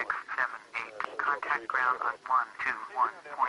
six, seven, eight. Contact ground on one, two, one, one.